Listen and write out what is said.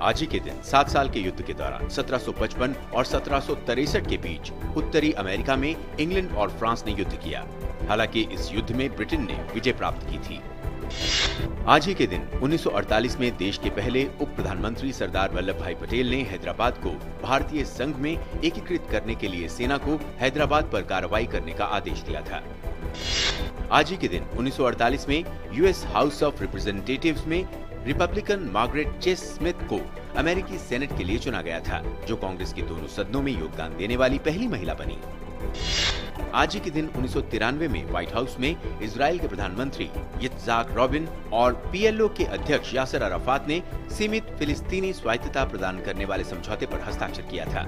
आज ही के दिन, सात साल के युद्ध के दौरान 1755 और सत्रह के बीच, उत्तरी अमेरिका में इंग्लैंड और फ्रांस ने युद्ध किया। हालाँकि इस युद्ध में ब्रिटेन ने विजय प्राप्त की थी। आज ही के दिन 1948 में देश के पहले उप प्रधानमंत्री सरदार वल्लभ भाई पटेल ने हैदराबाद को भारतीय संघ में एकीकृत करने के लिए सेना को हैदराबाद पर कार्रवाई करने का आदेश दिया था। आज ही के दिन 1948 में यूएस हाउस ऑफ़ रिप्रेजेंटेटिव्स में रिपब्लिकन मार्गरेट चेस स्मिथ को अमेरिकी सेनेट के लिए चुना गया था, जो कांग्रेस के दोनों सदनों में योगदान देने वाली पहली महिला बनी। आज ही के दिन उन्नीस सौ तिरानवे में व्हाइट हाउस में इसराइल के प्रधानमंत्री यित्जाक रॉबिन और पीएलओ के अध्यक्ष यासर अराफात ने सीमित फिलिस्तीनी स्वायत्तता प्रदान करने वाले समझौते पर हस्ताक्षर किया था।